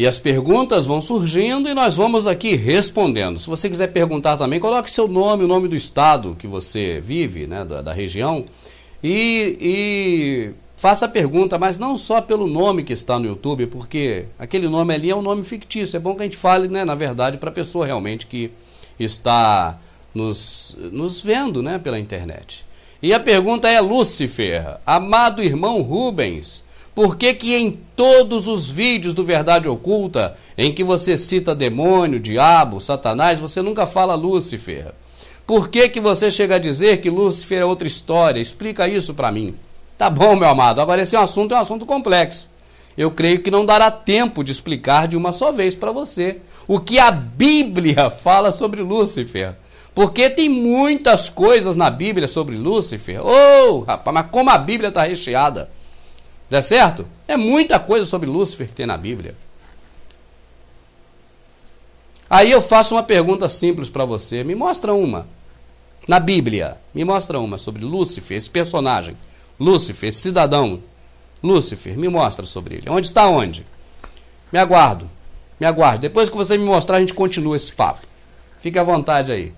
E as perguntas vão surgindo e nós vamos aqui respondendo. Se você quiser perguntar também, coloque seu nome, o nome do estado que você vive, né, da, da região, e, e faça a pergunta, mas não só pelo nome que está no YouTube, porque aquele nome ali é um nome fictício. É bom que a gente fale, né, na verdade, para a pessoa realmente que está nos, nos vendo né, pela internet. E a pergunta é, Lúcifer, amado irmão Rubens, por que que em todos os vídeos do Verdade Oculta, em que você cita demônio, diabo, satanás, você nunca fala Lúcifer? Por que que você chega a dizer que Lúcifer é outra história? Explica isso para mim. Tá bom, meu amado. Agora esse assunto é um assunto complexo. Eu creio que não dará tempo de explicar de uma só vez para você o que a Bíblia fala sobre Lúcifer. Porque tem muitas coisas na Bíblia sobre Lúcifer. Oh, rapaz, mas como a Bíblia está recheada. É certo? É muita coisa sobre Lúcifer que tem na Bíblia. Aí eu faço uma pergunta simples para você. Me mostra uma. Na Bíblia, me mostra uma sobre Lúcifer, esse personagem. Lúcifer, esse cidadão. Lúcifer, me mostra sobre ele. Onde está onde? Me aguardo. Me aguardo. Depois que você me mostrar, a gente continua esse papo. Fique à vontade aí.